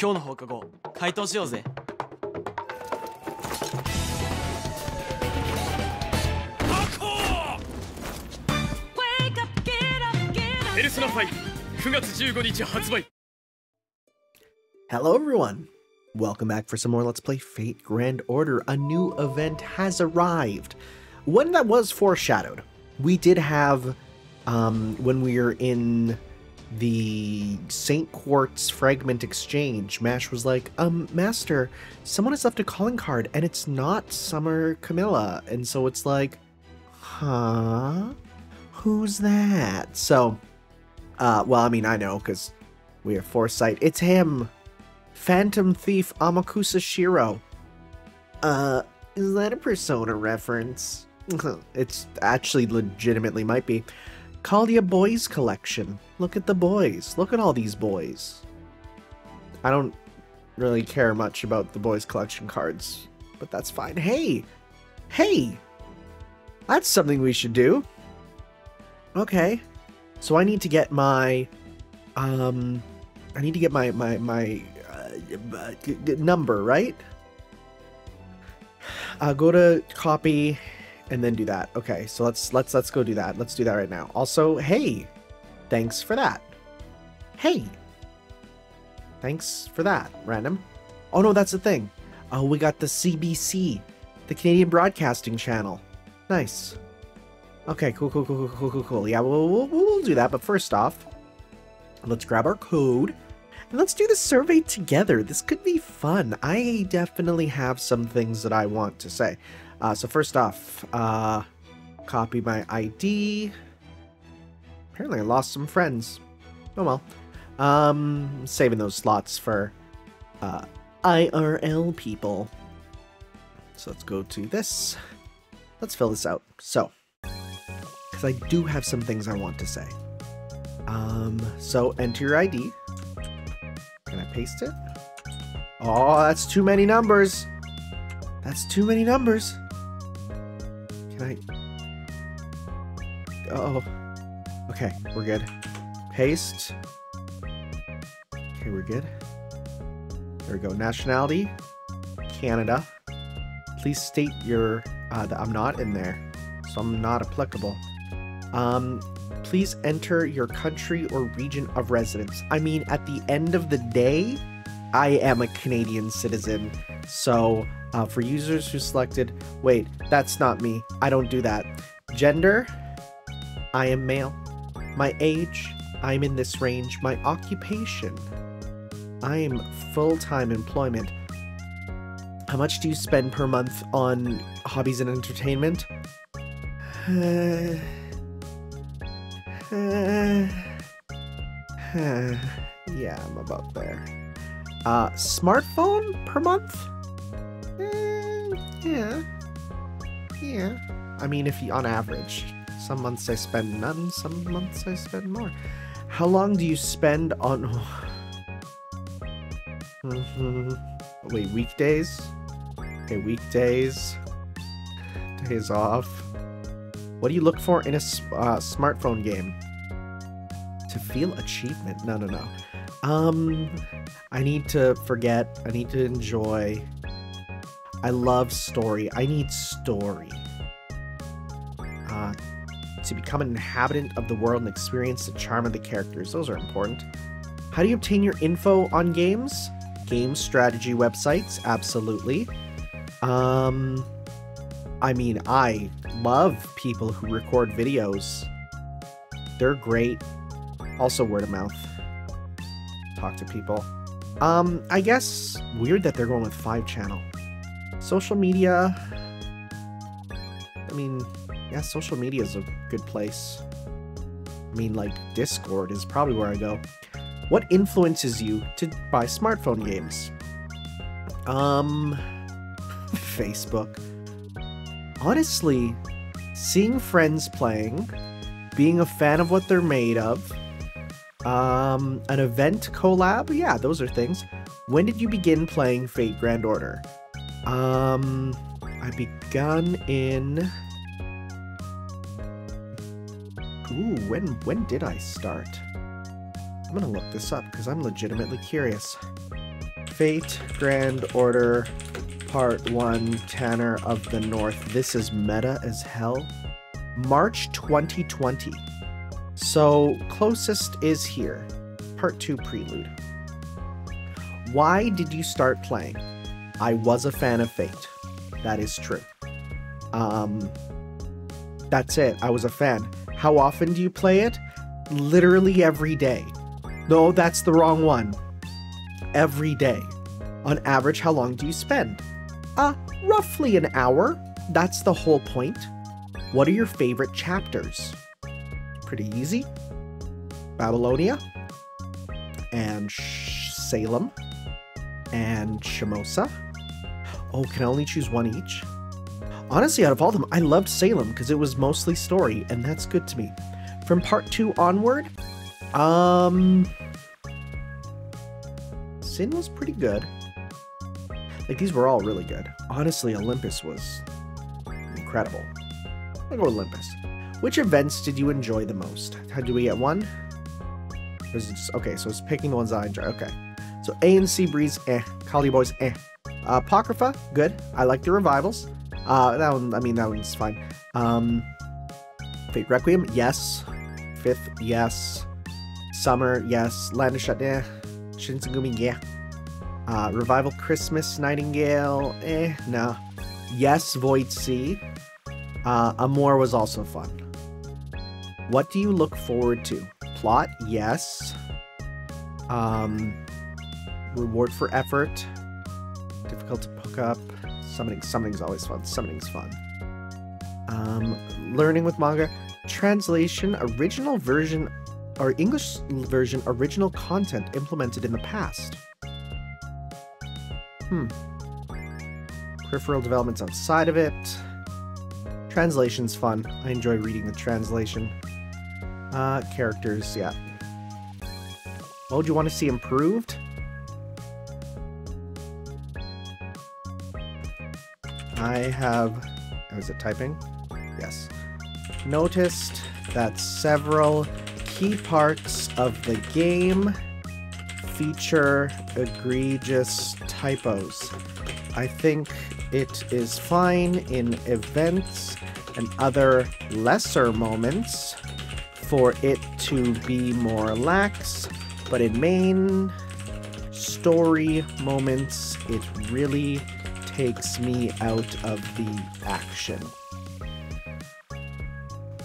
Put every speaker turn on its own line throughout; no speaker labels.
今日の放課後回答しようぜ
ペルソナ59月15日発売
Hello, everyone. Welcome back for some more Let's Play Fate Grand Order. A new event has arrived. One that was foreshadowed. We did have, um, when we were in the St. Quartz Fragment Exchange, Mash was like, um, Master, someone has left a calling card, and it's not Summer Camilla. And so it's like, huh? Who's that? So, uh, well, I mean, I know, because we have foresight. It's him! Phantom Thief Amakusa Shiro. Uh, is that a Persona reference? it's actually legitimately might be. Chaldea Boys Collection. Look at the boys. Look at all these boys. I don't really care much about the boys collection cards, but that's fine. Hey! Hey! That's something we should do. Okay. So I need to get my um I need to get my my my uh, number, right? Uh, go to copy and then do that. Okay, so let's let's let's go do that. Let's do that right now. Also, hey, thanks for that. Hey, thanks for that. Random. Oh no, that's the thing. Oh, we got the CBC, the Canadian Broadcasting Channel. Nice. Okay, cool, cool, cool, cool, cool, cool, cool. Yeah, we'll, we'll, we'll do that. But first off, let's grab our code and let's do the survey together. This could be fun. I definitely have some things that I want to say. Uh, so first off, uh, copy my ID. Apparently I lost some friends. Oh well. Um, saving those slots for uh, IRL people. So let's go to this. Let's fill this out. So, because I do have some things I want to say. Um, so enter your ID. Can I paste it? Oh, that's too many numbers. That's too many numbers. I? Oh. Okay, we're good. Paste. Okay, we're good. There we go. Nationality, Canada. Please state your uh, that I'm not in there, so I'm not applicable. Um, please enter your country or region of residence. I mean, at the end of the day, I am a Canadian citizen, so uh, for users who selected, wait, that's not me. I don't do that. Gender, I am male. My age, I'm in this range. My occupation, I am full-time employment. How much do you spend per month on hobbies and entertainment? Uh, uh, uh, yeah, I'm about there. Uh, smartphone per month? Yeah. Yeah. I mean, if you, on average. Some months I spend none, some months I spend more. How long do you spend on... Wait, weekdays? Okay, weekdays. Days off. What do you look for in a uh, smartphone game? To feel achievement? No, no, no. Um, I need to forget. I need to enjoy. I love story. I need story. Uh, to become an inhabitant of the world and experience the charm of the characters. Those are important. How do you obtain your info on games? Game strategy websites, absolutely. Um, I mean, I love people who record videos. They're great. Also word of mouth. Talk to people. Um, I guess weird that they're going with 5 channel. Social media. I mean, yeah, social media is a good place. I mean, like, Discord is probably where I go. What influences you to buy smartphone games? Um, Facebook. Honestly, seeing friends playing, being a fan of what they're made of, um, an event collab, yeah, those are things. When did you begin playing Fate Grand Order? Um, I begun in. Ooh, when when did I start? I'm gonna look this up because I'm legitimately curious. Fate Grand Order Part 1 Tanner of the North. This is meta as hell. March 2020. So, closest is here. Part 2 Prelude. Why did you start playing? I was a fan of Fate. That is true. Um, that's it. I was a fan. How often do you play it? Literally every day. No, that's the wrong one. Every day. On average, how long do you spend? Uh, roughly an hour. That's the whole point. What are your favorite chapters? Pretty easy. Babylonia and Sh- Salem and Shimousa. Oh, can I only choose one each? Honestly, out of all of them, I loved Salem because it was mostly story, and that's good to me. From part two onward, um, Sin was pretty good. Like these were all really good. Honestly, Olympus was incredible. I'll go Olympus. Which events did you enjoy the most? How do we get one? Just, okay, so it's picking the ones I enjoy. Okay. So A and C Breeze, eh. Kali Boys, eh. Uh, Apocrypha, good. I like the revivals. Uh, that one, I mean, that one's fine. Um, Fate Requiem, yes. Fifth, yes. Summer, yes. Land of Shut, eh. Shinsengumi, yeah. Uh, Revival Christmas Nightingale, eh, no. Yes, Void Sea. Uh, Amor was also fun. What do you look forward to? Plot, yes. Um, reward for effort. Difficult to pick up. Summoning, summoning's always fun. Summoning's fun. Um, learning with manga. Translation, original version, or English version, original content implemented in the past. Hmm. Peripheral developments outside of it. Translation's fun. I enjoy reading the translation. Uh, characters, yeah. What would you want to see improved? I have... Is it typing? Yes. Noticed that several key parts of the game feature egregious typos. I think it is fine in events and other lesser moments for it to be more lax, but in main story moments, it really takes me out of the action.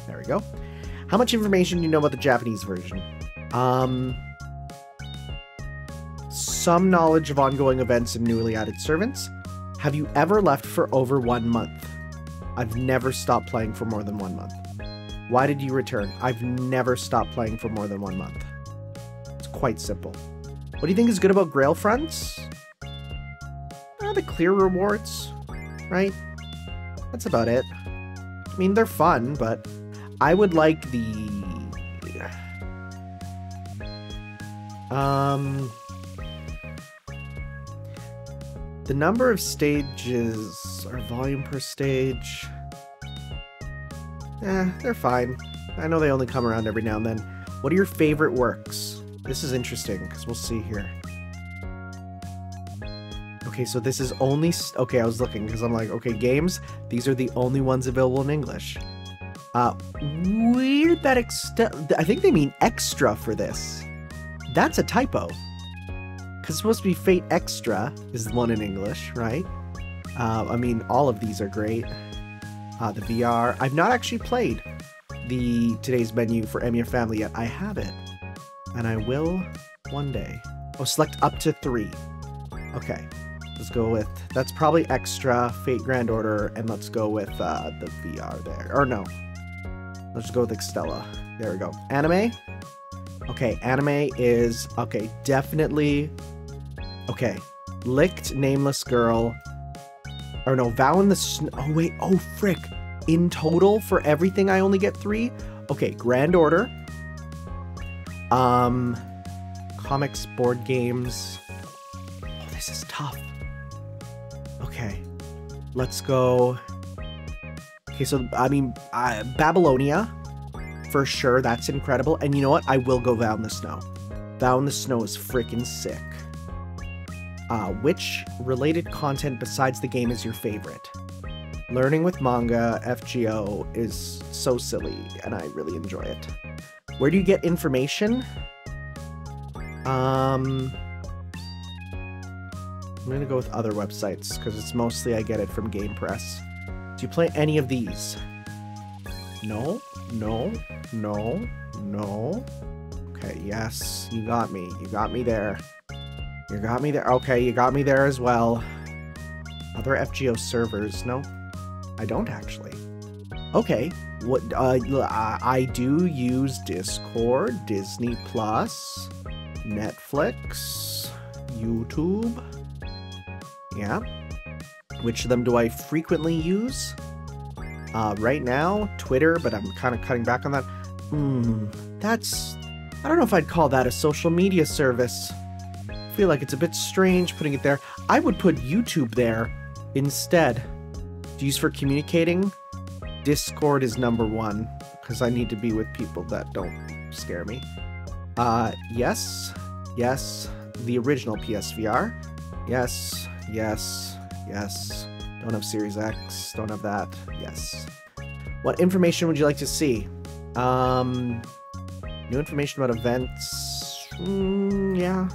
There we go. How much information do you know about the Japanese version? Um, some knowledge of ongoing events and newly added servants. Have you ever left for over one month? I've never stopped playing for more than one month. Why did you return? I've never stopped playing for more than one month. It's quite simple. What do you think is good about Grail Fronts? The clear rewards, right? That's about it. I mean, they're fun, but I would like the... Um... The number of stages or volume per stage. Eh, they're fine. I know they only come around every now and then. What are your favorite works? This is interesting because we'll see here. Okay, so this is only. okay, I was looking because I'm like, okay, games. These are the only ones available in English. Uh, weird that extra. I think they mean extra for this. That's a typo because it's supposed to be Fate Extra is one in English, right? Uh, I mean, all of these are great. Uh, the VR. I've not actually played the today's menu for Emiya Family yet. I have it, and I will one day. Oh, select up to three. Okay, let's go with that's probably extra Fate Grand Order, and let's go with uh, the VR there. Or no, let's go with Extella. There we go. Anime. Okay, anime is okay. Definitely Okay. Licked Nameless Girl. Or no, Vow in the Snow. Oh, wait. Oh, frick. In total, for everything, I only get three? Okay, Grand Order. Um, comics, board games. Oh, this is tough. Okay. Let's go. Okay, so, I mean, Babylonia. For sure, that's incredible. And you know what? I will go Vow in the Snow. Vow in the Snow is freaking sick. Uh, which related content besides the game is your favorite? Learning with manga, FGO, is so silly, and I really enjoy it. Where do you get information? Um, I'm gonna go with other websites, because it's mostly I get it from GamePress. Do you play any of these? No, no, no, no. Okay, yes, you got me. You got me there. You got me there. Okay, you got me there as well. Other FGO servers. No, I don't actually. Okay, what? Uh, I do use Discord, Disney Plus, Netflix, YouTube. Yeah. Which of them do I frequently use? Uh, right now, Twitter, but I'm kind of cutting back on that. Hmm, that's... I don't know if I'd call that a social media service. I feel like it's a bit strange putting it there. I would put YouTube there instead. To use for communicating, Discord is number one, because I need to be with people that don't scare me. Uh, yes, yes, the original PSVR. Yes, yes, yes. Don't have Series X, don't have that. Yes. What information would you like to see? Um, new information about events. Mm, yeah.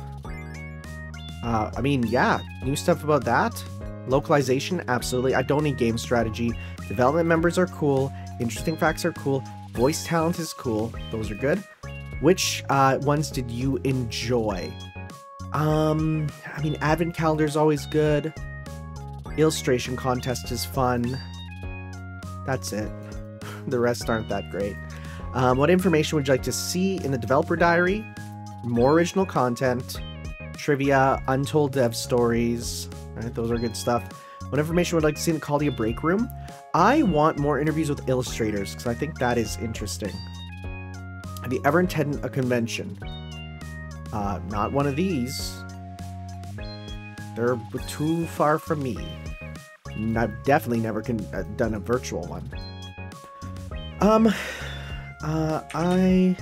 Uh, I mean, yeah, new stuff about that. Localization, absolutely. I don't need game strategy. Development members are cool. Interesting facts are cool. Voice talent is cool. Those are good. Which uh, ones did you enjoy? Um, I mean, advent calendar is always good. Illustration contest is fun. That's it. the rest aren't that great. Um, what information would you like to see in the developer diary? More original content, trivia, untold dev stories. Right, those are good stuff. What information would you like to see in the Chaldea break room? I want more interviews with illustrators because I think that is interesting. Have you ever attended a convention? Uh, not one of these. They're too far from me. I've definitely never uh, done a virtual one. Um, uh, I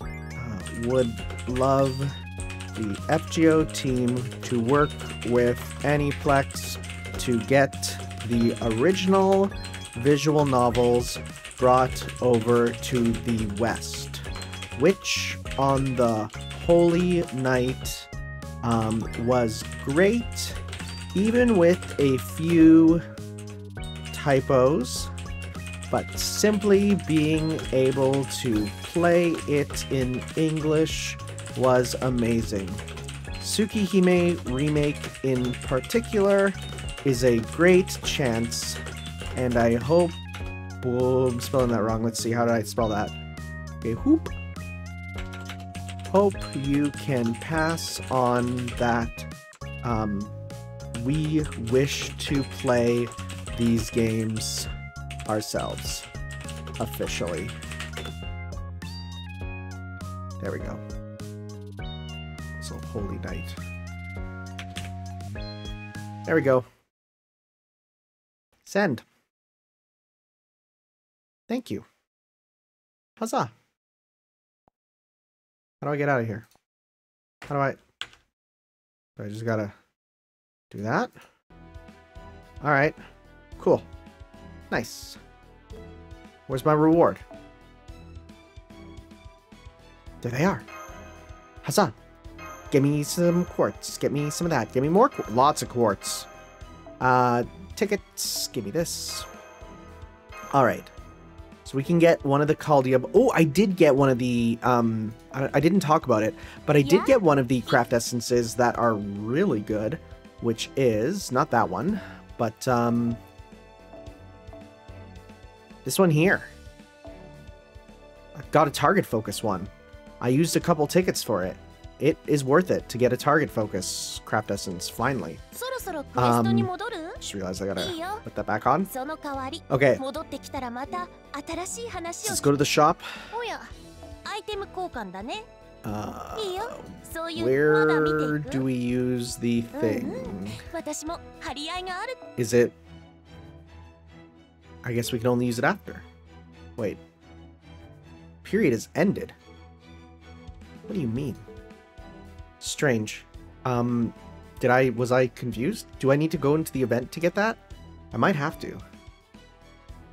uh, would love the FGO team to work with Aniplex to get the original visual novels brought over to the West, which on the Holy Night um, was great, even with a few typos, but simply being able to play it in English was amazing. Tsukihime Remake in particular is a great chance, and I hope. Oh, I'm spelling that wrong. Let's see. How did I spell that? Okay, hoop hope you can pass on that um, we wish to play these games ourselves officially. There we go. So holy night. There we go. Send. Thank you. Huzzah. How do I get out of here? How do I... I just gotta do that? Alright. Cool. Nice. Where's my reward? There they are. Huzzah. Give me some quartz. Get me some of that. Give me more Lots of quartz. Uh, tickets. Give me this. Alright. So we can get one of the Chaldea. Oh, I did get one of the. Um, I, I didn't talk about it, but I did get one of the craft essences that are really good, which is not that one, but um, this one here. I got a target focus one. I used a couple tickets for it. It is worth it to get a target focus craft essence finally. Um, just realized I gotta put that back on. Okay. Let's go to the shop. Uh, where do we use the thing? Is it... I guess we can only use it after. Wait. Period is ended. What do you mean? Strange. Um, Did I, was I confused? Do I need to go into the event to get that? I might have to.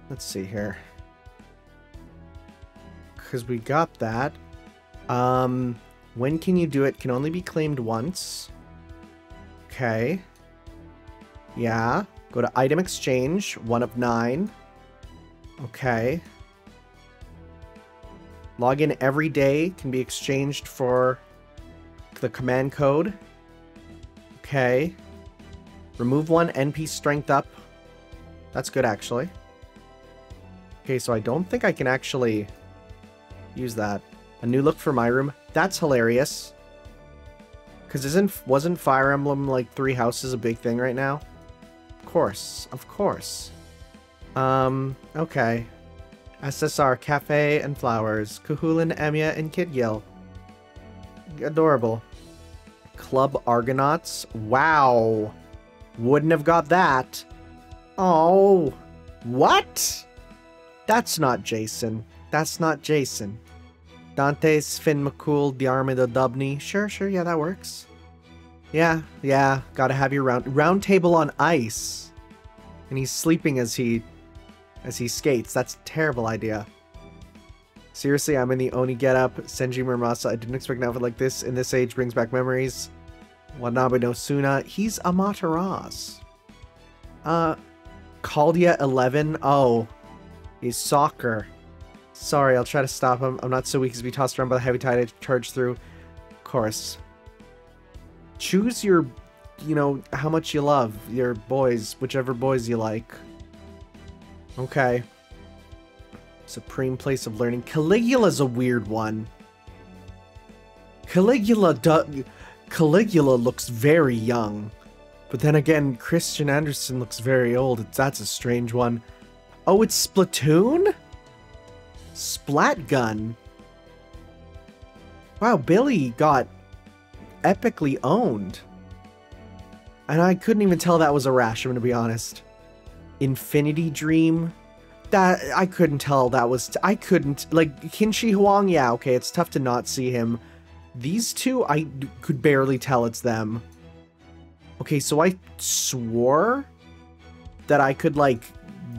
Let's see here. Because we got that. Um, when can you do it? Can only be claimed once. Okay. Yeah. Go to item exchange, one of nine. Okay. Login every day can be exchanged for the command code. Okay. Remove one NP strength up. That's good, actually. Okay, so I don't think I can actually use that. A new look for my room. That's hilarious. Because isn't wasn't Fire Emblem like three houses a big thing right now? Of course, of course. Um, okay. SSR Cafe and Flowers, Kahulin, Emiya, and Kid Kidgil. Adorable. Club Argonauts. Wow. Wouldn't have got that. Oh. What? That's not Jason. That's not Jason. Dante's Finn McCool, Diarmida Dubney. Sure, sure, yeah, that works. Yeah, yeah, gotta have your round round table on ice. And he's sleeping as he as he skates. That's a terrible idea. Seriously, I'm in the Oni getup. Senji Muramasa, I didn't expect an outfit like this in this age brings back memories. Watanabe no Tsuna, he's Amaterasu. Uh, Chaldea 11, oh, he's soccer. Sorry, I'll try to stop him. I'm not so weak as to be tossed around by the heavy tide I charge through. Of course. Choose your, you know, how much you love. Your boys, whichever boys you like. Okay. Supreme place of learning. Caligula's a weird one. Caligula Caligula looks very young. But then again, Christian Andersen looks very old. That's a strange one. Oh, it's Splatoon? Splat Gun. Wow, Billy got epically owned. And I couldn't even tell that was Arash, I'm gonna be honest. Infinity Dream. That I couldn't tell that was I couldn't like Qin Shi Huang, yeah, okay, it's tough to not see him. These two I could barely tell it's them. Okay, so I swore that I could like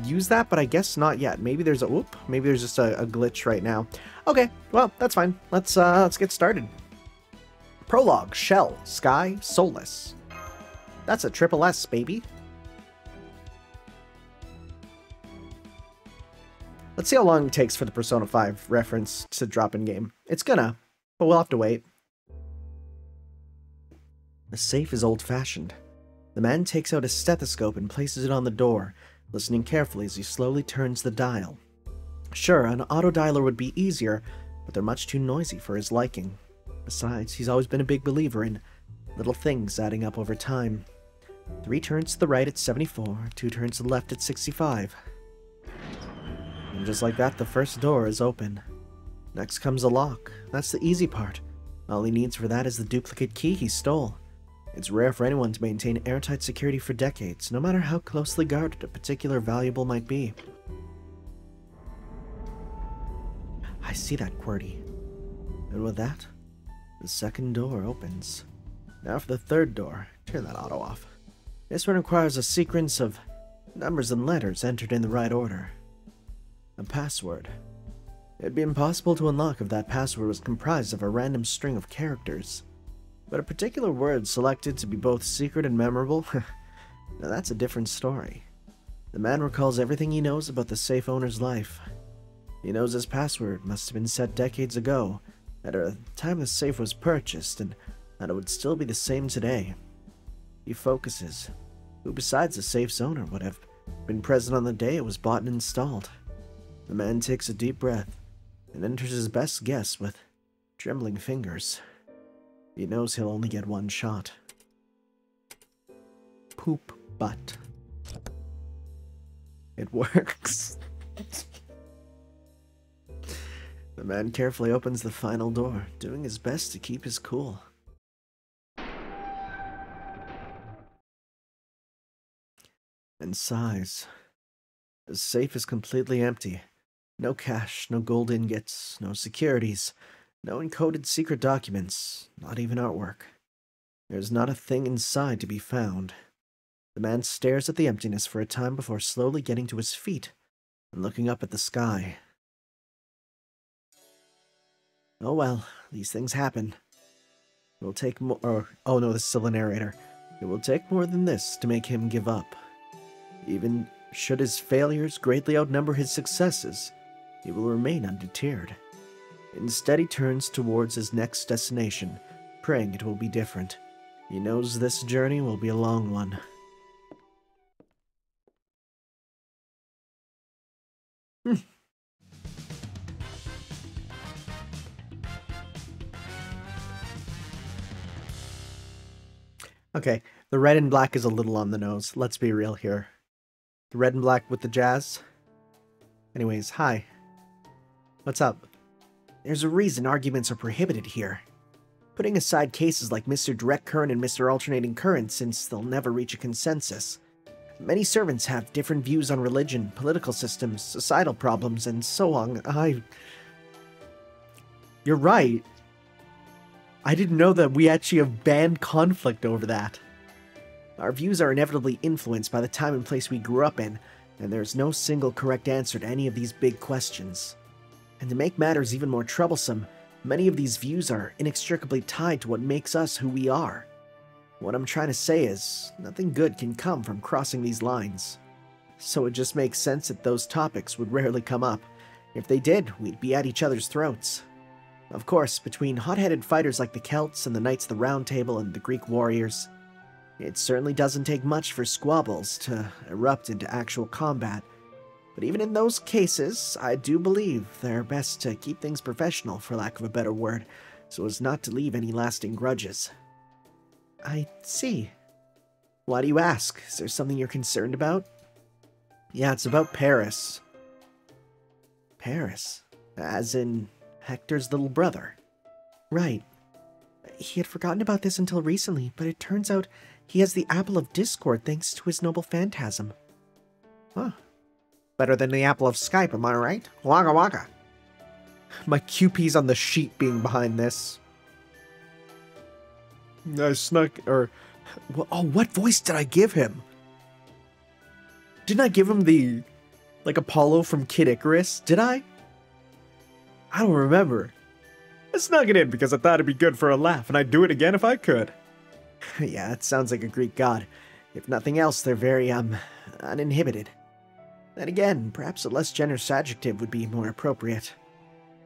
use that, but I guess not yet. Maybe there's a whoop. Maybe there's just a, a glitch right now. Okay, well that's fine. Let's uh, let's get started. Prologue: Shell, Sky, Soulless. That's a triple S, baby. Let's see how long it takes for the Persona 5 reference to drop in game. It's gonna, but we'll have to wait. The safe is old-fashioned. The man takes out a stethoscope and places it on the door, listening carefully as he slowly turns the dial. Sure, an auto dialer would be easier, but they're much too noisy for his liking. Besides, he's always been a big believer in little things adding up over time. Three turns to the right at 74, two turns to the left at 65. And just like that, the first door is open. Next comes a lock. That's the easy part. All he needs for that is the duplicate key he stole. It's rare for anyone to maintain airtight security for decades, no matter how closely guarded a particular valuable might be. I see that, QWERTY. And with that, the second door opens. Now for the third door. Turn that auto off. This one requires a sequence of numbers and letters entered in the right order. A password. It'd be impossible to unlock if that password was comprised of a random string of characters. But a particular word selected to be both secret and memorable? now that's a different story. The man recalls everything he knows about the safe owner's life. He knows his password must have been set decades ago, at a time the safe was purchased, and that it would still be the same today. He focuses. Who besides the safe's owner would have been present on the day it was bought and installed? The man takes a deep breath and enters his best guess with trembling fingers. He knows he'll only get one shot. Poop butt. It works. the man carefully opens the final door, doing his best to keep his cool. And sighs. The safe is completely empty. No cash, no gold ingots, no securities, no encoded secret documents, not even artwork. There's not a thing inside to be found. The man stares at the emptiness for a time before slowly getting to his feet and looking up at the sky. Oh well, these things happen. It will take more. Oh no, this is still the narrator. It will take more than this to make him give up. Even should his failures greatly outnumber his successes, he will remain undeterred. Instead, he turns towards his next destination, praying it will be different. He knows this journey will be a long one. Hmm. Okay, the red and black is a little on the nose. Let's be real here. The red and black with the jazz. Anyways, hi. What's up? There's a reason arguments are prohibited here. Putting aside cases like Mr. Direct Current and Mr. Alternating Current since they'll never reach a consensus. Many servants have different views on religion, political systems, societal problems, and so on. I... You're right. I didn't know that we actually have banned conflict over that. Our views are inevitably influenced by the time and place we grew up in, and there's no single correct answer to any of these big questions. And to make matters even more troublesome, many of these views are inextricably tied to what makes us who we are. What I'm trying to say is, nothing good can come from crossing these lines. So it just makes sense that those topics would rarely come up. If they did, we'd be at each other's throats. Of course, between hot-headed fighters like the Celts and the Knights of the Round Table and the Greek warriors, it certainly doesn't take much for squabbles to erupt into actual combat. But even in those cases, I do believe they're best to keep things professional, for lack of a better word, so as not to leave any lasting grudges. I see. Why do you ask? Is there something you're concerned about? Yeah, it's about Paris. Paris? As in Hector's little brother? Right. He had forgotten about this until recently, but it turns out he has the Apple of Discord thanks to his noble phantasm. Huh. Better than the Apple of Skype, am I right? Waka waka. My QP's on the sheet being behind this. I snuck, or... Oh, what voice did I give him? Didn't I give him the... Like Apollo from Kid Icarus? Did I? I don't remember. I snuck it in because I thought it'd be good for a laugh, and I'd do it again if I could. yeah, it sounds like a Greek god. If nothing else, they're very, um, uninhibited. Then again, perhaps a less generous adjective would be more appropriate.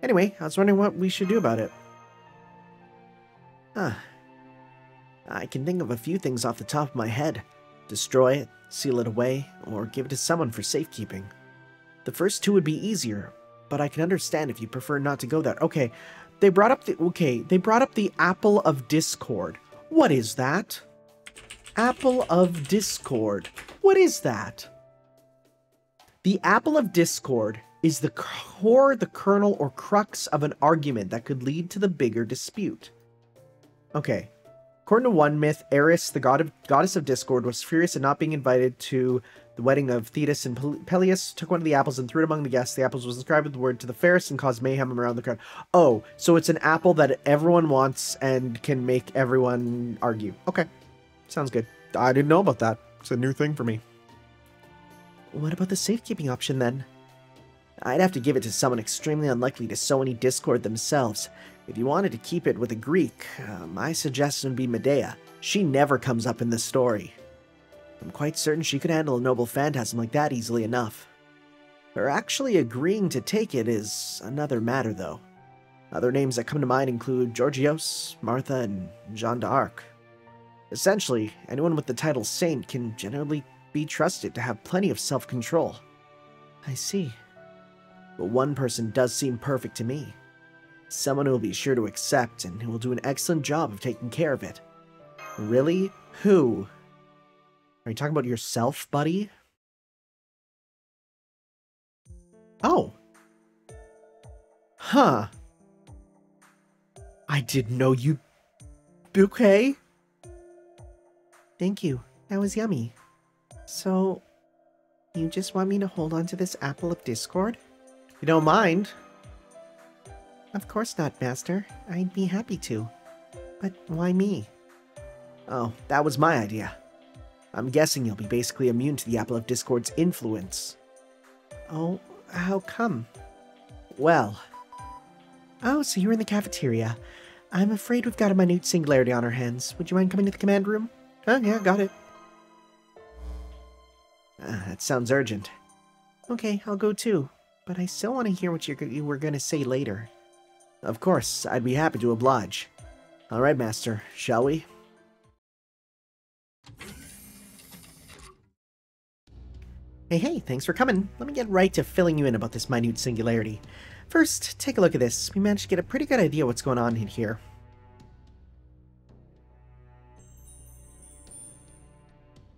Anyway, I was wondering what we should do about it. Huh. I can think of a few things off the top of my head. Destroy it, seal it away, or give it to someone for safekeeping. The first two would be easier, but I can understand if you prefer not to go there. Okay, they brought up the okay, they brought up the Apple of Discord. What is that? Apple of Discord. What is that? The Apple of Discord is the core, the kernel, or crux of an argument that could lead to the bigger dispute. Okay. According to one myth, Eris, the god of, goddess of discord, was furious at not being invited to the wedding of Thetis and Peleus, took one of the apples and threw it among the guests. The apples was inscribed with the word to the fairest and caused mayhem around the crowd. Oh, so it's an apple that everyone wants and can make everyone argue. Okay. Sounds good. I didn't know about that. It's a new thing for me. What about the safekeeping option then? I'd have to give it to someone extremely unlikely to sow any discord themselves. If you wanted to keep it with a Greek, uh, my suggestion would be Medea. She never comes up in the story. I'm quite certain she could handle a noble phantasm like that easily enough. Her actually agreeing to take it is another matter, though. Other names that come to mind include Georgios, Martha, and Jeanne d'Arc. Essentially, anyone with the title Saint can generally be trusted to have plenty of self-control. I see. But one person does seem perfect to me. Someone who will be sure to accept and who will do an excellent job of taking care of it. Really? Who? Are you talking about yourself, buddy? Oh. Huh. I didn't know you... Bouquet? Thank you. That was yummy. So, you just want me to hold on to this apple of discord? You don't mind? Of course not, Master. I'd be happy to. But why me? Oh, that was my idea. I'm guessing you'll be basically immune to the Apple of Discord's influence. Oh, how come? Well. Oh, so you're in the cafeteria. I'm afraid we've got a minute singularity on our hands. Would you mind coming to the command room? Oh, yeah, got it. That sounds urgent. Okay, I'll go too. But I still want to hear what you were going to say later. Of course, I'd be happy to oblige. All right, Master, shall we? Hey, hey, thanks for coming. Let me get right to filling you in about this minute singularity. First, take a look at this. We managed to get a pretty good idea what's going on in here.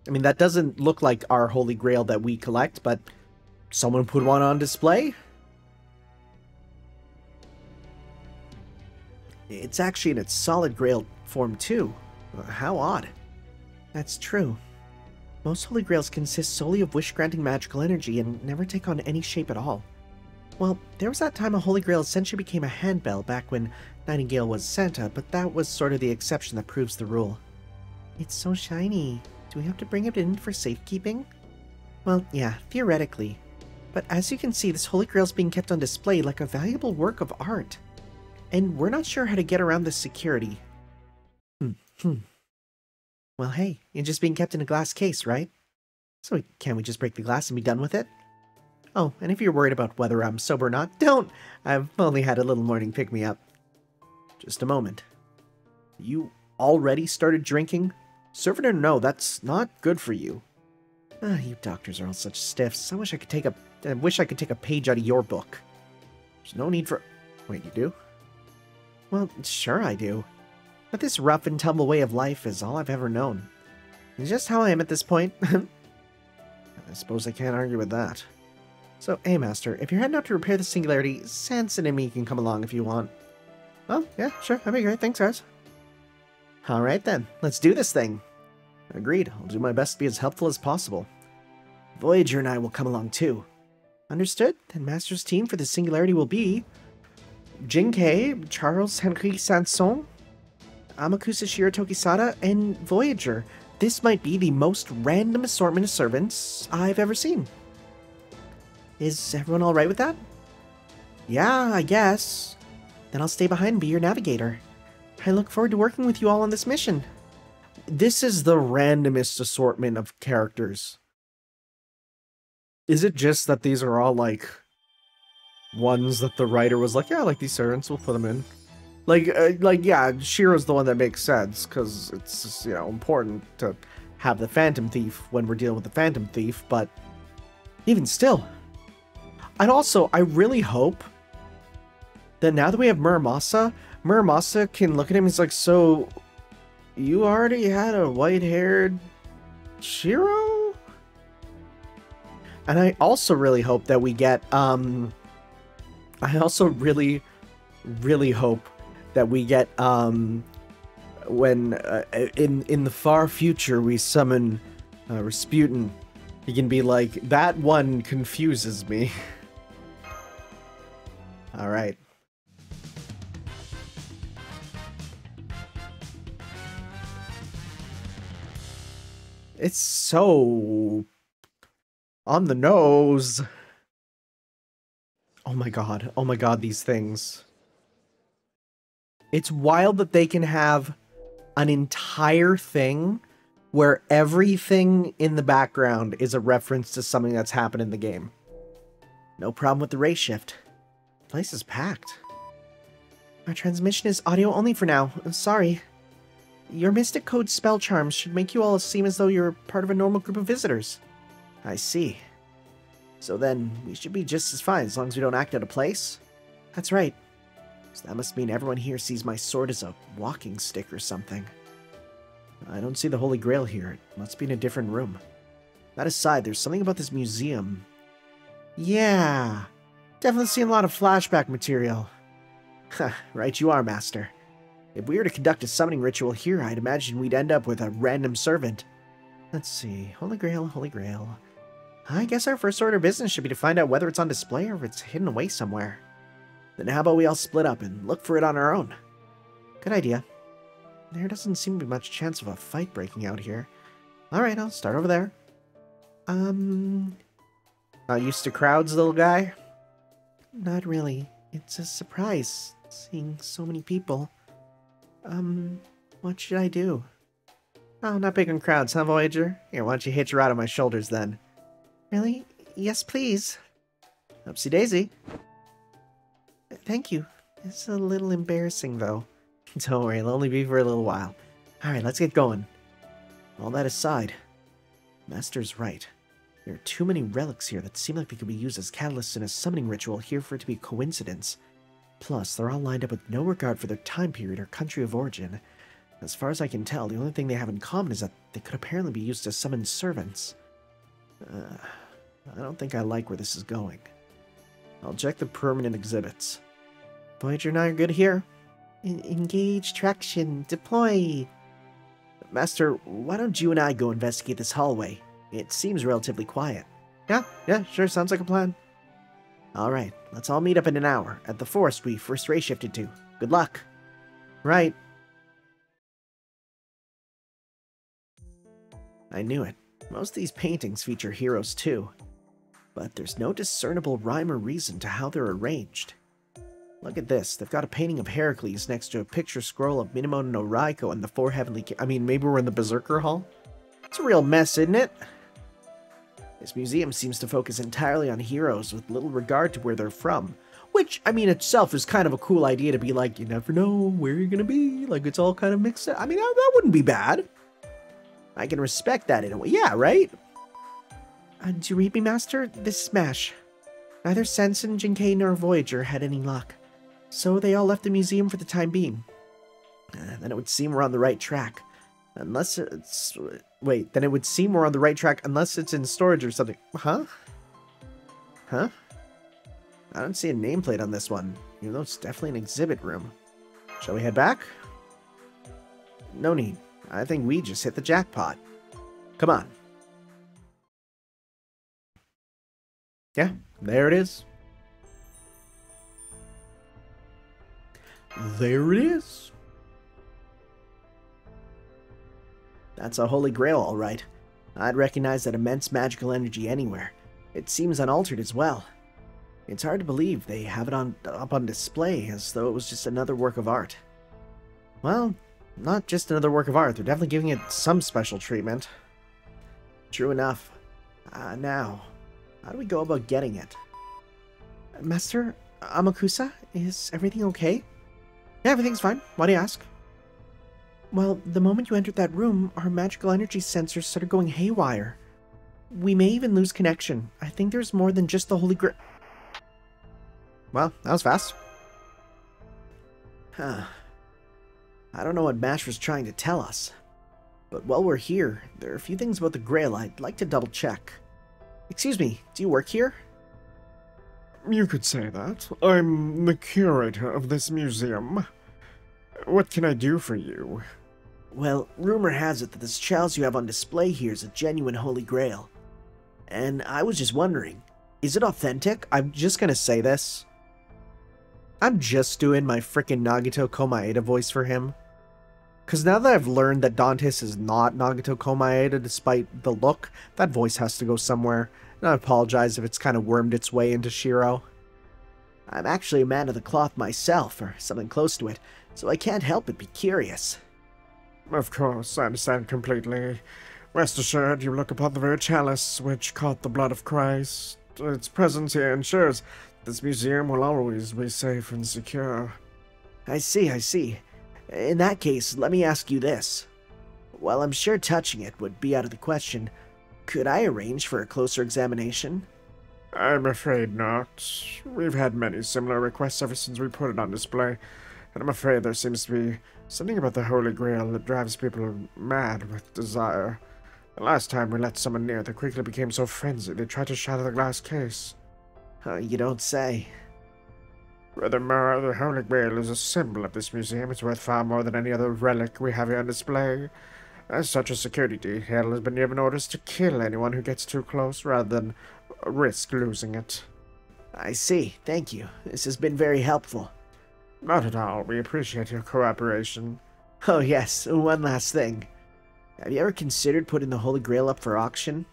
I mean, that doesn't look like our Holy Grail that we collect, but someone put one on display? It's actually in its solid Grail form, too. How odd. That's true. Most Holy Grails consist solely of wish-granting magical energy and never take on any shape at all. Well, there was that time a Holy Grail essentially became a handbell back when Nightingale was Santa, but that was sort of the exception that proves the rule. It's so shiny. Do we have to bring it in for safekeeping? Well, yeah, theoretically. But as you can see, this Holy Grail is being kept on display like a valuable work of art. And we're not sure how to get around this security. Hmm, hmm. Well, hey, it's just being kept in a glass case, right? So can't we just break the glass and be done with it? Oh, and if you're worried about whether I'm sober or not, don't! I've only had a little morning pick-me-up. Just a moment. You already started drinking? Servant or no, that's not good for you. Ah, you doctors are all such stiffs. I wish I could take a I wish I could take a page out of your book. There's no need for Wait, you do? Well, sure I do. But this rough and tumble way of life is all I've ever known. It's just how I am at this point. I suppose I can't argue with that. So, hey, Master, if you're heading out to repair the singularity, Sanson and me can come along if you want. Well, yeah, sure, that'd be great. Thanks, guys. Alright then, let's do this thing. Agreed, I'll do my best to be as helpful as possible. Voyager and I will come along too. Understood? Then Master's team for the singularity will be... Jing Ke, Charles Henri Sanson, Amakusa Shiro Tokisada, and Voyager. This might be the most random assortment of servants I've ever seen. Is everyone alright with that? Yeah, I guess. Then I'll stay behind and be your navigator. I look forward to working with you all on this mission. This is the randomest assortment of characters. Is it just that these are all like ones that the writer was like, yeah, like these servants, we'll put them in. Like, uh, like yeah, Shiro's the one that makes sense because it's just, you know important to have the Phantom Thief when we're dealing with the Phantom Thief. But even still, and also I really hope that now that we have Muramasa, Muramasa can look at him. He's like, so you already had a white-haired Shiro? And I also really hope that we get, um, I also really, really hope that we get um, when uh, in in the far future we summon uh, Rasputin. He can be like that one confuses me. All right. It's so on the nose. Oh my god. Oh my god, these things. It's wild that they can have an entire thing where everything in the background is a reference to something that's happened in the game. No problem with the ray shift. Place is packed. Our transmission is audio only for now. I'm sorry. Your Mystic Code spell charms should make you all seem as though you're part of a normal group of visitors. I see. So then, we should be just as fine as long as we don't act out of place? That's right. So that must mean everyone here sees my sword as a walking stick or something. I don't see the Holy Grail here. It must be in a different room. That aside, there's something about this museum. Yeah, definitely seen a lot of flashback material. right you are, Master. If we were to conduct a summoning ritual here, I'd imagine we'd end up with a random servant. Let's see. Holy Grail, Holy Grail. I guess our first order of business should be to find out whether it's on display or if it's hidden away somewhere. Then how about we all split up and look for it on our own? Good idea. there doesn't seem to be much chance of a fight breaking out here. Alright, I'll start over there. Um... Not used to crowds, little guy? Not really. It's a surprise, seeing so many people. Um, what should I do? Oh, not big on crowds, huh, Voyager? Here, why don't you hitch a ride on my shoulders, then? Really? Yes, please. Upsy daisy. Thank you. It's a little embarrassing, though. Don't worry, it'll only be for a little while. Alright, let's get going. All that aside, Master's right. There are too many relics here that seem like they could be used as catalysts in a summoning ritual here for it to be coincidence. Plus, they're all lined up with no regard for their time period or country of origin. As far as I can tell, the only thing they have in common is that they could apparently be used to summon servants. Uh, I don't think I like where this is going. I'll check the permanent exhibits. Voyager and I are good here. En engage traction. Deploy. Master, why don't you and I go investigate this hallway? It seems relatively quiet. Yeah, yeah, sure, sounds like a plan. Alright, let's all meet up in an hour at the forest we first ray shifted to. Good luck. Right. I knew it. Most of these paintings feature heroes too. But there's no discernible rhyme or reason to how they're arranged. Look at this. They've got a painting of Heracles next to a picture scroll of Minamo no Raiko and the Four Heavenly... I mean, maybe we're in the Berserker Hall? It's a real mess, isn't it? This museum seems to focus entirely on heroes with little regard to where they're from. Which, I mean, itself is kind of a cool idea to be like, you never know where you're gonna be. Like, it's all kind of mixed up. I mean, that, that wouldn't be bad. I can respect that in a way. Yeah, right? Uh, do you read me, Master? This is Mash. Neither Sensen, Jing Ke, nor Voyager had any luck. So they all left the museum for the time being. Uh, then it would seem we're on the right track. Unless it's... Wait, then it would seem we're on the right track unless it's in storage or something. Huh? Huh? I don't see a nameplate on this one, even though it's definitely an exhibit room. Shall we head back? No need. I think we just hit the jackpot. Come on. Yeah, there it is. There it is. That's a holy grail, all right. I'd recognize that immense magical energy anywhere. It seems unaltered as well. It's hard to believe they have it on up on display as though it was just another work of art. Well, not just another work of art, they're definitely giving it some special treatment. True enough. Uh, now, how do we go about getting it? Master Amakusa, is everything okay? Yeah, everything's fine. Why do you ask? Well, the moment you entered that room, our magical energy sensors started going haywire. We may even lose connection. I think there's more than just the Holy Grail. Well, that was fast. Huh. I don't know what Mash was trying to tell us. But while we're here, there are a few things about the Grail I'd like to double check. Excuse me, do you work here?
You could say that. I'm the curator of this museum. What can I do for you?
Well, rumor has it that this chalice you have on display here is a genuine Holy Grail. And I was just wondering, is it authentic? I'm just gonna say this. I'm just doing my freaking Nagito Komaeda voice for him. Because now that I've learned that Dantes is not Nagito Komaeda despite the look, that voice has to go somewhere. And I apologize if it's kind of wormed its way into Shiro. I'm actually a man of the cloth myself, or something close to it, so I can't help but be curious.
Of course, I understand completely. Rest assured, you look upon the very chalice which caught the blood of Christ. Its presence here ensures this museum will always be safe and secure.
I see, I see. In that case, let me ask you this. While I'm sure touching it would be out of the question, could I arrange for a closer examination?
I'm afraid not. We've had many similar requests ever since we put it on display, and I'm afraid there seems to be something about the Holy Grail that drives people mad with desire. The last time we let someone near, they quickly became so frenzied they tried to shatter the glass case.
Uh, you don't say.
Furthermore, the Holy Grail is a symbol of this museum. It's worth far more than any other relic we have here on display. As such, a security detail has been given orders to kill anyone who gets too close rather than risk losing it.
I see. Thank you. This has been very helpful.
Not at all. We appreciate your cooperation.
Oh, yes, one last thing. Have you ever considered putting the Holy Grail up for auction?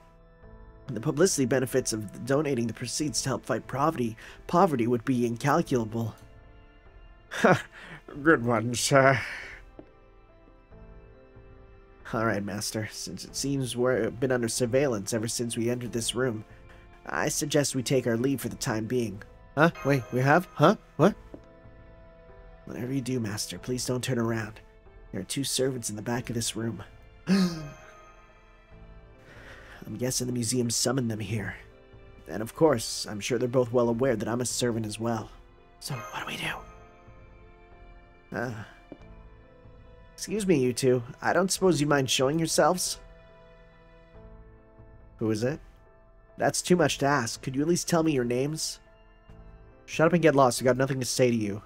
The publicity benefits of donating the proceeds to help fight poverty poverty would be incalculable.
Good one, sir.
Alright, Master, since it seems we've been under surveillance ever since we entered this room, I suggest we take our leave for the time being. Huh? Wait, we have? Huh? What? Whatever you do, Master, please don't turn around. There are two servants in the back of this room. I'm guessing the museum summoned them here. And of course, I'm sure they're both well aware that I'm a servant as well. So, what do we do? Ah. Excuse me, you two. I don't suppose you mind showing yourselves? Who is it? That's too much to ask. Could you at least tell me your names? Shut up and get lost. I got nothing to say to you.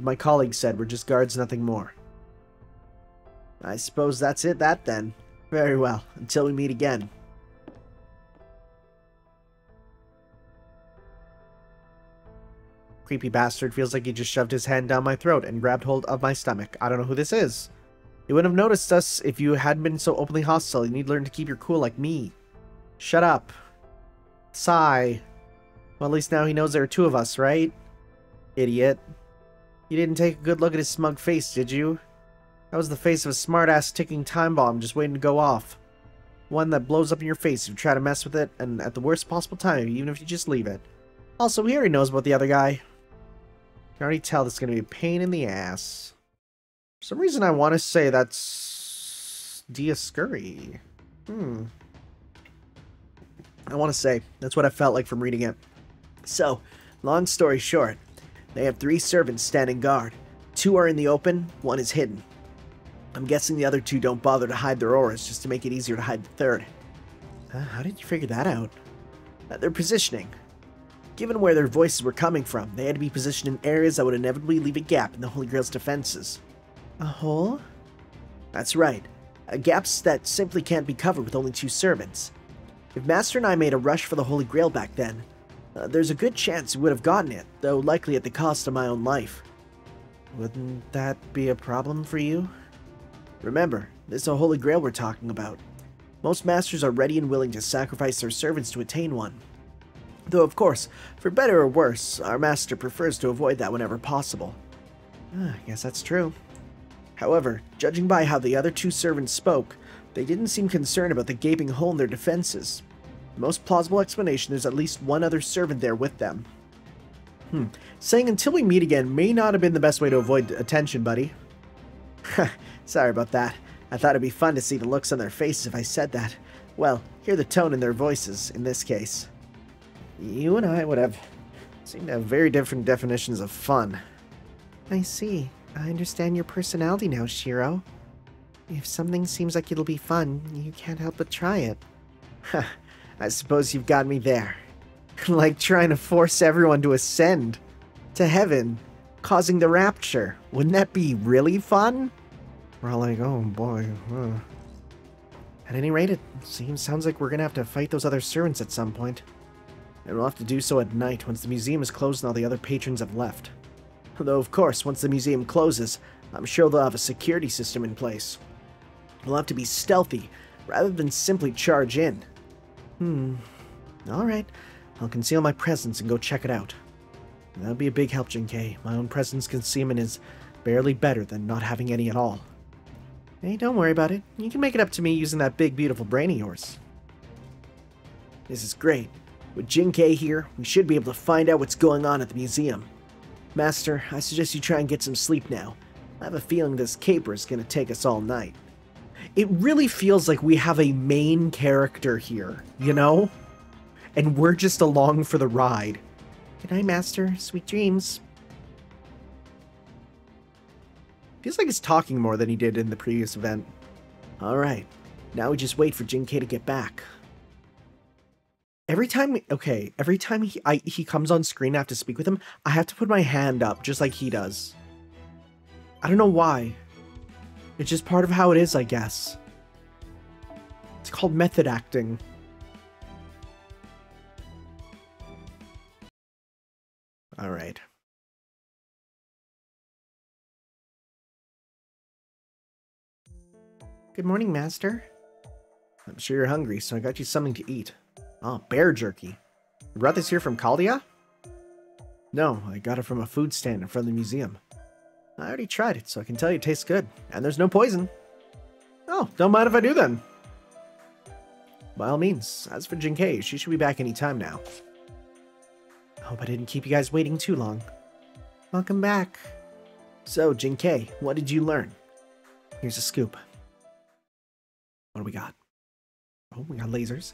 My colleague said, we're just guards, nothing more. I suppose that's it, that then. Very well. Until we meet again. Creepy bastard feels like he just shoved his hand down my throat and grabbed hold of my stomach. I don't know who this is. You wouldn't have noticed us if you hadn't been so openly hostile. You need to learn to keep your cool like me. Shut up. Sigh. Well, at least now he knows there are two of us, right? Idiot. You didn't take a good look at his smug face, did you? That was the face of a smartass ticking time bomb just waiting to go off. One that blows up in your face if you try to mess with it, and at the worst possible time, even if you just leave it. Also, here he knows about the other guy I can already tell this is going to be a pain in the ass. For some reason, I want to say that's Dioscuri. Hmm. I want to say that's what I felt like from reading it. So, long story short, they have three servants standing guard. Two are in the open, one is hidden. I'm guessing the other two don't bother to hide their auras just to make it easier to hide the third. Uh, how did you figure that out? Uh, they're positioning. Given where their voices were coming from, they had to be positioned in areas that would inevitably leave a gap in the Holy Grail's defenses. A hole? That's right. A gaps that simply can't be covered with only two servants. If Master and I made a rush for the Holy Grail back then, uh, there's a good chance you would have gotten it, though likely at the cost of my own life. Wouldn't that be a problem for you? Remember, this is a Holy Grail we're talking about. Most masters are ready and willing to sacrifice their servants to attain one. Though, of course, for better or worse, our master prefers to avoid that whenever possible. Ah, I guess that's true. However, judging by how the other two servants spoke, they didn't seem concerned about the gaping hole in their defenses. The most plausible explanation is at least one other servant there with them. Hmm. Saying until we meet again may not have been the best way to avoid attention, buddy. Sorry about that. I thought it'd be fun to see the looks on their faces if I said that. Well, hear the tone in their voices, in this case. You and I would have seemed to have very different definitions of fun. I see. I understand your personality now, Shiro. If something seems like it'll be fun, you can't help but try it. I suppose you've got me there. like trying to force everyone to ascend to heaven, causing the rapture. Wouldn't that be really fun? We're all like, oh boy. Huh. At any rate, it seems sounds like we're gonna have to fight those other servants at some point. and we'll have to do so at night once the museum is closed and all the other patrons have left. Though, of course, once the museum closes, I'm sure they'll have a security system in place. We'll have to be stealthy, rather than simply charge in. Hmm. Alright, I'll conceal my presence and go check it out. That'll be a big help, Jing Ke. My own presence concealment is barely better than not having any at all. Hey, don't worry about it. You can make it up to me using that big, beautiful brain of yours. This is great. With Jing Ke here, we should be able to find out what's going on at the museum. Master, I suggest you try and get some sleep now. I have a feeling this caper is going to take us all night. It really feels like we have a main character here, you know? And we're just along for the ride. Good night, Master. Sweet dreams. Feels like he's talking more than he did in the previous event. Alright, now we just wait for Jing Ke to get back. Every time, okay, every time he I, he comes on screen, I have to speak with him. I have to put my hand up, just like he does. I don't know why. It's just part of how it is, I guess. It's called method acting. All right. Good morning, Master. I'm sure you're hungry, so I got you something to eat. Oh, bear jerky. You brought this here from Chaldea? No, I got it from a food stand in front of the museum. I already tried it, so I can tell you it tastes good. And there's no poison. Oh, don't mind if I do then. By all means, as for Jing Ke, she should be back any time now. Hope I didn't keep you guys waiting too long. Welcome back. So, Jing Ke, what did you learn? Here's a scoop. What do we got? Oh, we got lasers.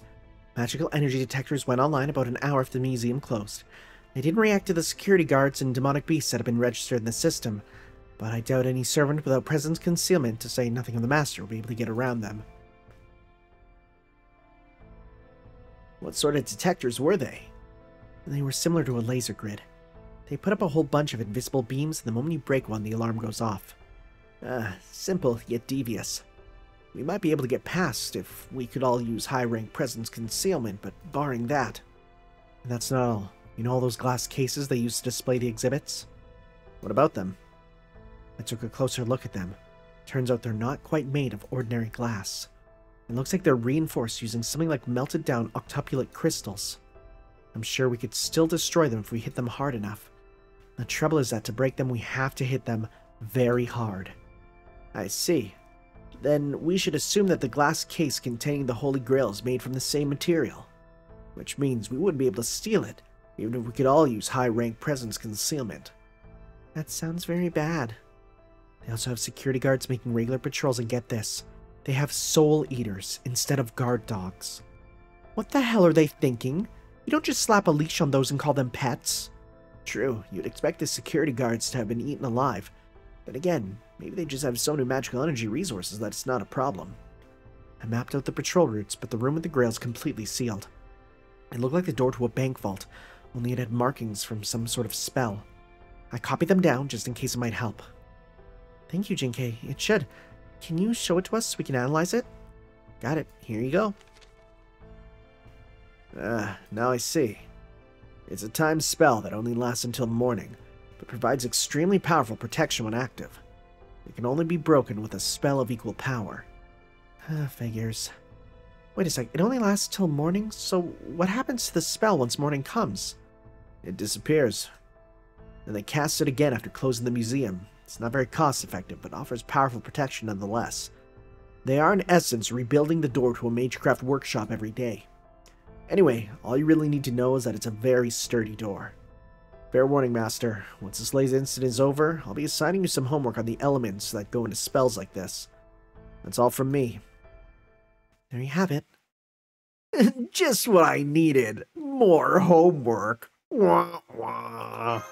Magical energy detectors went online about an hour after the museum closed. They didn't react to the security guards and demonic beasts that have been registered in the system, but I doubt any servant without presence concealment, to say nothing of the master, will be able to get around them. What sort of detectors were they? They were similar to a laser grid. They put up a whole bunch of invisible beams, and the moment you break one, the alarm goes off. Ah, simple yet devious. We might be able to get past if we could all use high-rank presence concealment, but barring that... And that's not all. You know all those glass cases they use to display the exhibits? What about them? I took a closer look at them. Turns out they're not quite made of ordinary glass. It looks like they're reinforced using something like melted down octopulate crystals. I'm sure we could still destroy them if we hit them hard enough. The trouble is that to break them, we have to hit them very hard. I see. Then we should assume that the glass case containing the Holy Grail is made from the same material. Which means we wouldn't be able to steal it, even if we could all use high rank presence concealment. That sounds very bad. They also have security guards making regular patrols, and get this they have soul eaters instead of guard dogs. What the hell are they thinking? You don't just slap a leash on those and call them pets. True, you'd expect the security guards to have been eaten alive. But again, maybe they just have so many magical energy resources that it's not a problem. I mapped out the patrol routes, but the room with the grail is completely sealed. It looked like the door to a bank vault, only it had markings from some sort of spell. I copied them down just in case it might help. Thank you, Jing Ke. It should. Can you show it to us so we can analyze it? Got it. Here you go. Ah, now I see. It's a time spell that only lasts until morning, but provides extremely powerful protection when active. It can only be broken with a spell of equal power. Ah, figures. Wait a sec, it only lasts till morning, so what happens to the spell once morning comes? It disappears. Then they cast it again after closing the museum, it's not very cost effective, but offers powerful protection nonetheless. They are in essence rebuilding the door to a Magecraft workshop every day. Anyway, all you really need to know is that it's a very sturdy door. Fair warning, Master. Once this lazy incident is over, I'll be assigning you some homework on the elements that go into spells like this. That's all from me. There you have it. Just what I needed. More homework. Wah, wah.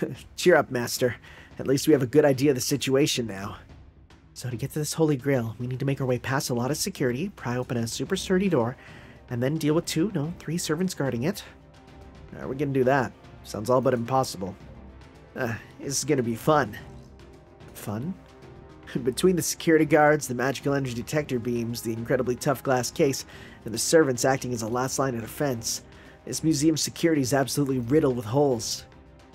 Cheer up, Master. At least we have a good idea of the situation now. So to get to this Holy Grail, we need to make our way past a lot of security, pry open a super sturdy door, and then deal with two, no, three servants guarding it. How are we gonna do that? Sounds all but impossible. Uh, this is gonna be fun. Fun? Between the security guards, the magical energy detector beams, the incredibly tough glass case, and the servants acting as a last line of defense, this museum's security is absolutely riddled with holes.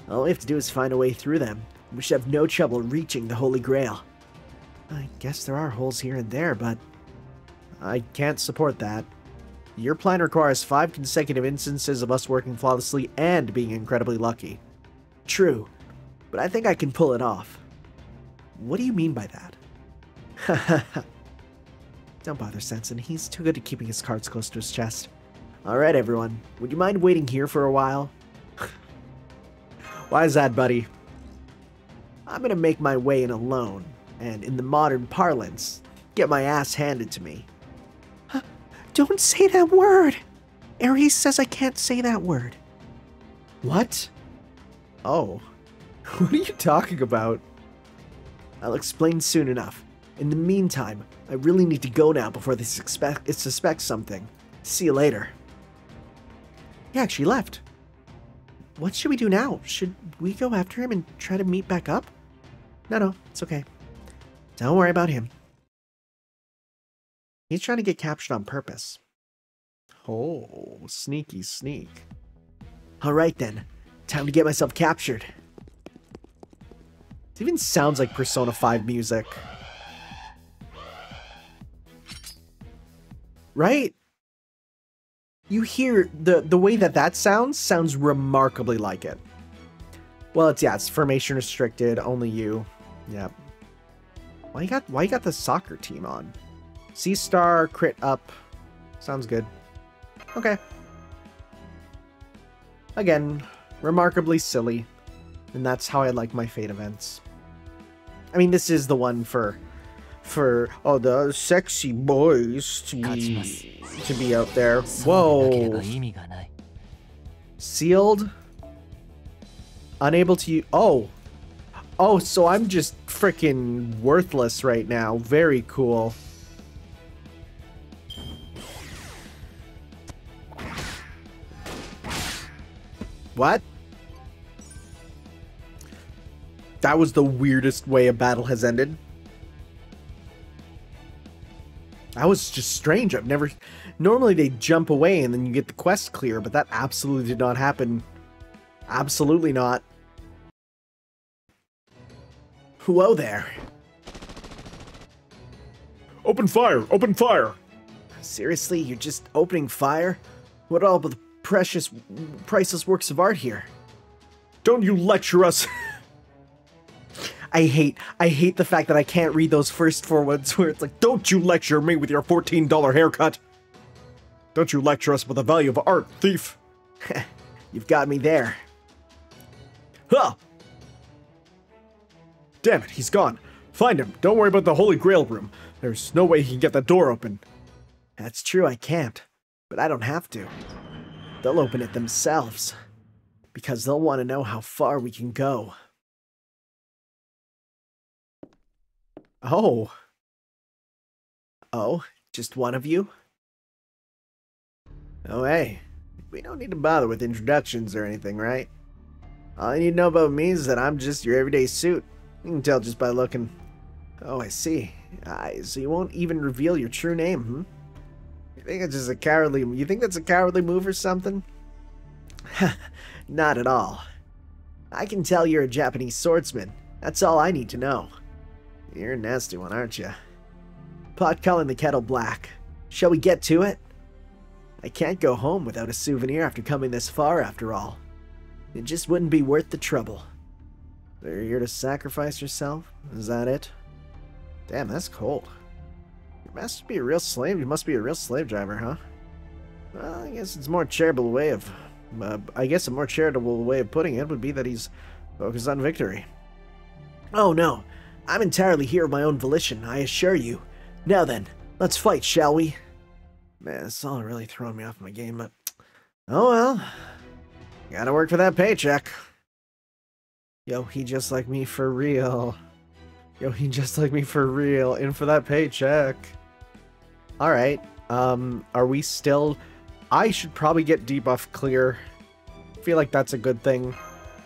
All we have to do is find a way through them. We should have no trouble reaching the Holy Grail. I guess there are holes here and there, but I can't support that. Your plan requires five consecutive instances of us working flawlessly and being incredibly lucky. True, but I think I can pull it off. What do you mean by that? Don't bother Sensen, he's too good at keeping his cards close to his chest. Alright everyone, would you mind waiting here for a while? Why is that, buddy? I'm gonna make my way in alone, and in the modern parlance, get my ass handed to me. Don't say that word! Ares says I can't say that word. What? Oh. What are you talking about? I'll explain soon enough. In the meantime, I really need to go now before they suspect, suspect something. See you later. He actually left. What should we do now? Should we go after him and try to meet back up? No, no, it's okay. Don't worry about him. He's trying to get captured on purpose. Oh, sneaky sneak. Alright then, time to get myself captured. It even sounds like Persona 5 music. Right? You hear the the way that that sounds sounds remarkably like it. Well, it's yeah, it's formation restricted, only you. Yep. Why you got why you got the soccer team on? C star crit up. Sounds good. Okay. Again, remarkably silly. And that's how I like my fate events. I mean, this is the one for for all the sexy boys to be to be out there. Whoa. Sealed. Unable to use. Oh. Oh, so I'm just freaking worthless right now. Very cool. What? That was the weirdest way a battle has ended. That was just strange. I've never. Normally they jump away and then you get the quest clear, but that absolutely did not happen. Absolutely not. Whoa there.
Open fire! Open fire!
Seriously, you're just opening fire? What all but the precious, priceless works of art here?
Don't you lecture us!
I hate, I hate the fact that I can't read those first four words where it's like,
Don't you lecture me with your $14 haircut! Don't you lecture us with the value of art, thief!
you've got me there. Huh!
Damn it, he's gone. Find him. Don't worry about the Holy Grail room. There's no way he can get that door open.
That's true, I can't. But I don't have to. They'll open it themselves. Because they'll want to know how far we can go. Oh. Oh, just one of you? Oh, hey. We don't need to bother with introductions or anything, right? All you need to know about me is that I'm just your everyday suit. You can tell just by looking. Oh, I see. I so you won't even reveal your true name, hmm? You think it's just a cowardly you think that's a cowardly move or something? Not at all. I can tell you're a Japanese swordsman. That's all I need to know. You're a nasty one, aren't you? Pot calling the kettle black. Shall we get to it? I can't go home without a souvenir after coming this far, after all. It just wouldn't be worth the trouble. So you're here to sacrifice yourself? Is that it? Damn, that's cold. You must be a real slave. You must be a real slave driver, huh? Well, I guess it's more charitable way of. Uh, I guess a more charitable way of putting it would be that he's focused on victory. Oh no, I'm entirely here of my own volition. I assure you. Now then, let's fight, shall we? Man, it's all really throwing me off my game, but oh well. Gotta work for that paycheck. Yo, he just like me for real. Yo, he just like me for real. In for that paycheck. Alright. Um, are we still... I should probably get debuff clear. feel like that's a good thing.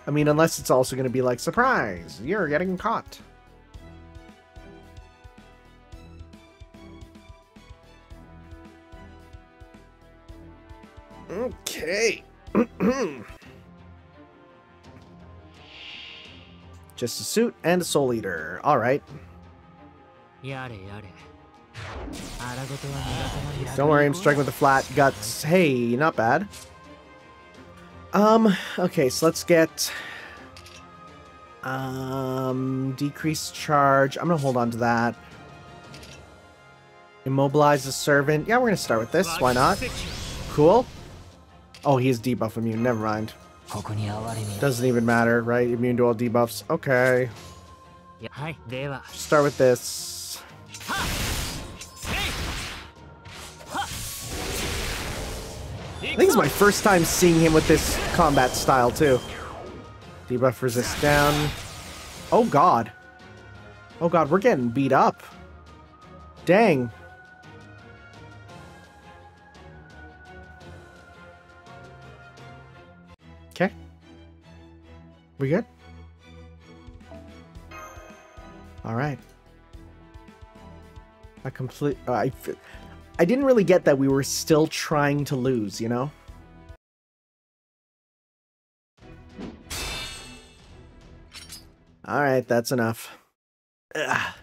I mean, unless it's also going to be like, surprise, you're getting caught. Okay. Just a suit and a soul eater. All right. Don't worry, I'm striking with the flat guts. Hey, not bad. Um, okay, so let's get um decreased charge. I'm gonna hold on to that. Immobilize the servant. Yeah, we're gonna start with this. Why not? Cool. Oh, he is debuff immune. Never mind. Doesn't even matter, right? Immune to all debuffs. Okay. Start with this. I think it's my first time seeing him with this combat style, too. Debuff resist down. Oh, God. Oh, God, we're getting beat up. Dang. We good? All right. I complete. Uh, I didn't really get that we were still trying to lose. You know. All right, that's enough. Ugh.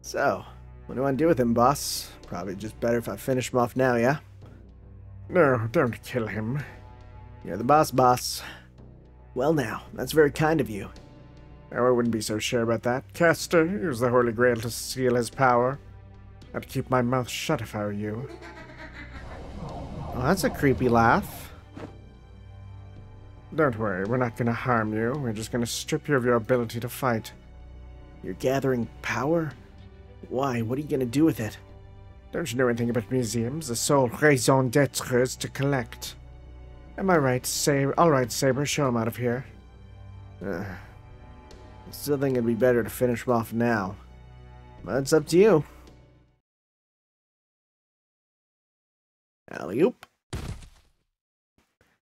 So, What do you want to do with him, boss? Probably just better if I finish him off now, yeah?
No, don't kill him.
You're the boss, boss. Well now, that's very kind of you.
Oh, I wouldn't be so sure about that. Castor, use the Holy Grail to seal his power. I'd keep my mouth shut if I were you.
Oh, that's a creepy laugh.
Don't worry, we're not gonna harm you. We're just gonna strip you of your ability to fight.
You're gathering power? Why? What are you gonna do with it?
Don't you know anything about museums? The sole raison d'etre is to collect. Am I right, Saber? Alright, Saber, show him out of here.
Uh, still think it'd be better to finish him off now. But it's up to you. Alley-oop.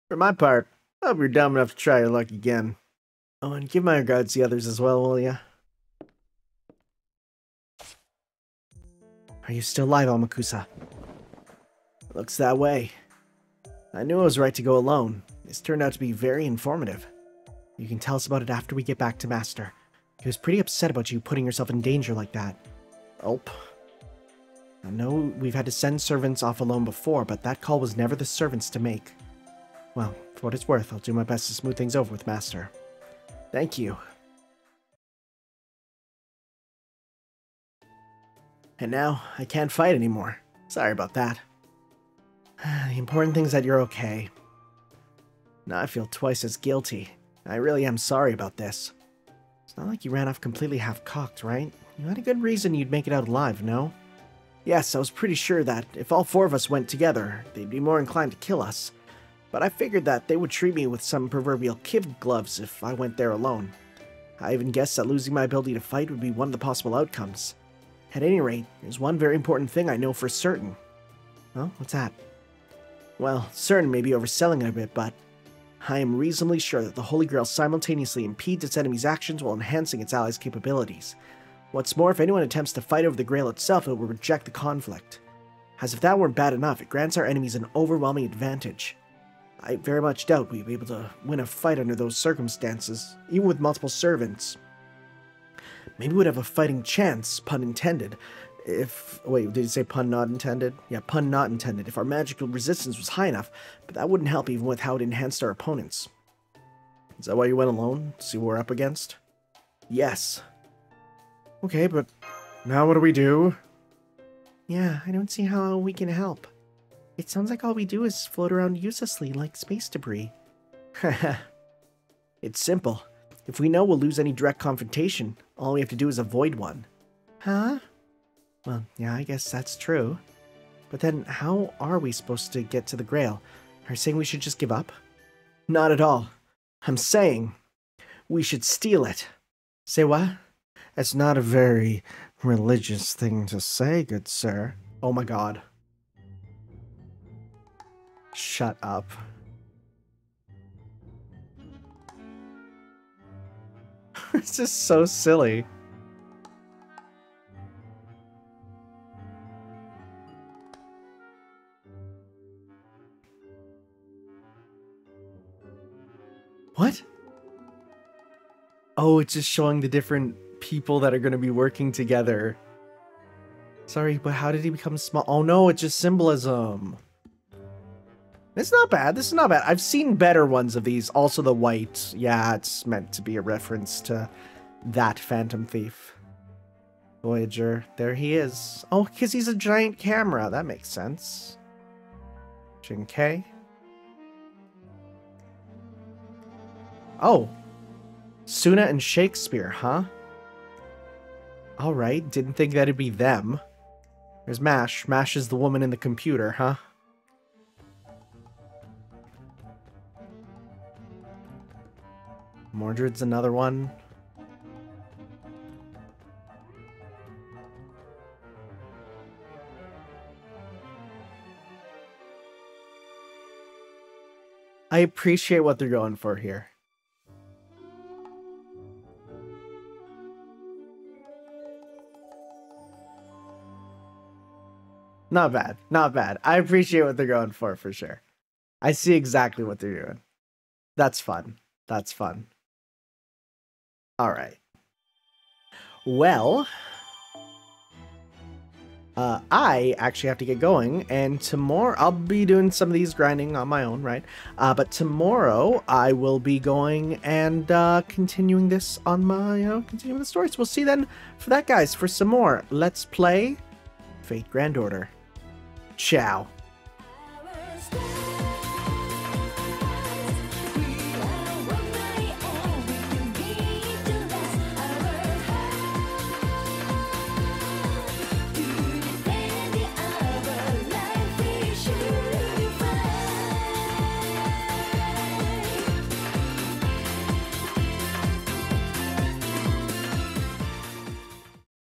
For my part, I hope you're dumb enough to try your luck again. Oh, and give my regards to the others as well, will ya? Are you still alive, Amakusa? Looks that way. I knew I was right to go alone. This turned out to be very informative. You can tell us about it after we get back to Master. He was pretty upset about you putting yourself in danger like that. Ulp. I know we've had to send servants off alone before, but that call was never the servants to make. Well, for what it's worth, I'll do my best to smooth things over with Master. Thank you. And now, I can't fight anymore. Sorry about that. The important thing is that you're okay. Now I feel twice as guilty. I really am sorry about this. It's not like you ran off completely half-cocked, right? You had a good reason you'd make it out alive, no? Yes, I was pretty sure that if all four of us went together, they'd be more inclined to kill us. But I figured that they would treat me with some proverbial kid gloves if I went there alone. I even guessed that losing my ability to fight would be one of the possible outcomes. At any rate, there's one very important thing I know for certain. Well, what's that? Well, certain may be overselling it a bit, but I am reasonably sure that the Holy Grail simultaneously impedes its enemy's actions while enhancing its allies' capabilities. What's more, if anyone attempts to fight over the Grail itself, it will reject the conflict. As if that weren't bad enough, it grants our enemies an overwhelming advantage. I very much doubt we'd be able to win a fight under those circumstances, even with multiple servants. Maybe we'd have a fighting chance, pun intended, if... Wait, did you say pun not intended? Yeah, pun not intended. If our magical resistance was high enough, but that wouldn't help even with how it enhanced our opponents. Is that why you went alone? See what we're up against? Yes.
Okay, but now what do we do?
Yeah, I don't see how we can help. It sounds like all we do is float around uselessly like space debris. it's simple. If we know we'll lose any direct confrontation, all we have to do is avoid one. Huh? Well, yeah, I guess that's true. But then, how are we supposed to get to the Grail? Are you saying we should just give up? Not at all. I'm saying we should steal it. Say what?
It's not a very religious thing to say, good sir.
Oh my god. Shut up. it's just so silly. What? Oh, it's just showing the different people that are going to be working together. Sorry, but how did he become small? Oh no, it's just symbolism. It's not bad. This is not bad. I've seen better ones of these. Also the white. Yeah, it's meant to be a reference to that Phantom Thief. Voyager. There he is. Oh, because he's a giant camera. That makes sense. Jing Ke. Oh. Tsuna and Shakespeare, huh? Alright, didn't think that'd be them. There's Mash. Mash is the woman in the computer, huh? Mordred's another one. I appreciate what they're going for here. Not bad. Not bad. I appreciate what they're going for for sure. I see exactly what they're doing. That's fun. That's fun. All right. Well, uh, I actually have to get going, and tomorrow I'll be doing some of these grinding on my own, right? Uh, but tomorrow I will be going and uh, continuing this on my, you know, continuing the stories. We'll see then for that, guys. For some more, let's play Fate Grand Order. Ciao.